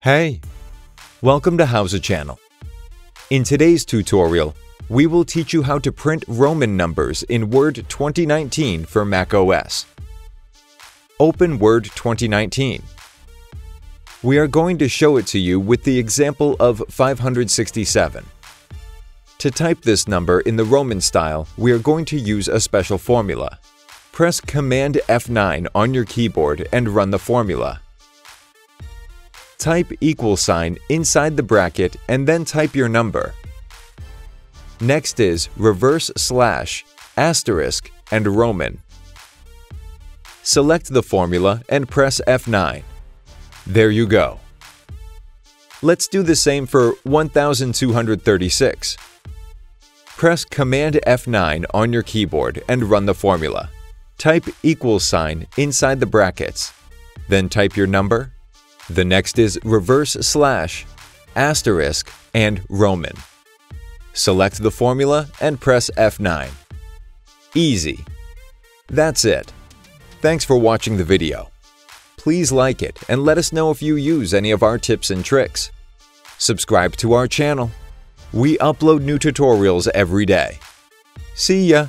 Hey! Welcome to HOWZA Channel. In today's tutorial, we will teach you how to print Roman numbers in Word 2019 for macOS. Open Word 2019. We are going to show it to you with the example of 567. To type this number in the Roman style, we are going to use a special formula. Press Command F9 on your keyboard and run the formula. Type equal sign inside the bracket and then type your number. Next is reverse slash, asterisk, and Roman. Select the formula and press F9. There you go. Let's do the same for 1236. Press Command F9 on your keyboard and run the formula. Type equal sign inside the brackets. Then type your number. The next is reverse slash, asterisk, and Roman. Select the formula and press F9. Easy. That's it. Thanks for watching the video. Please like it and let us know if you use any of our tips and tricks. Subscribe to our channel. We upload new tutorials every day. See ya!